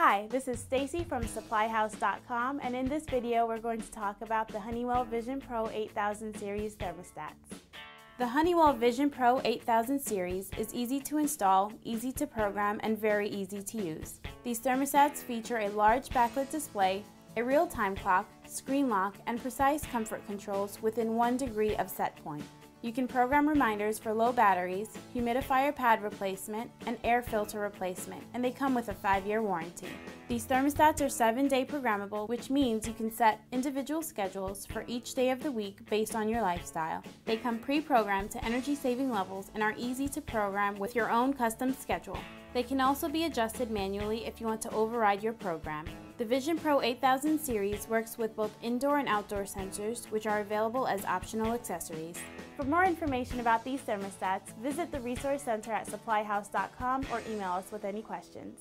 Hi, this is Stacy from SupplyHouse.com and in this video we're going to talk about the Honeywell VisionPro 8000 series thermostats. The Honeywell VisionPro 8000 series is easy to install, easy to program, and very easy to use. These thermostats feature a large backlit display, a real-time clock, screen lock, and precise comfort controls within one degree of set point. You can program reminders for low batteries, humidifier pad replacement, and air filter replacement, and they come with a 5-year warranty. These thermostats are 7-day programmable, which means you can set individual schedules for each day of the week based on your lifestyle. They come pre-programmed to energy saving levels and are easy to program with your own custom schedule. They can also be adjusted manually if you want to override your program. The VisionPro 8000 series works with both indoor and outdoor sensors, which are available as optional accessories. For more information about these thermostats, visit the Resource Center at supplyhouse.com or email us with any questions.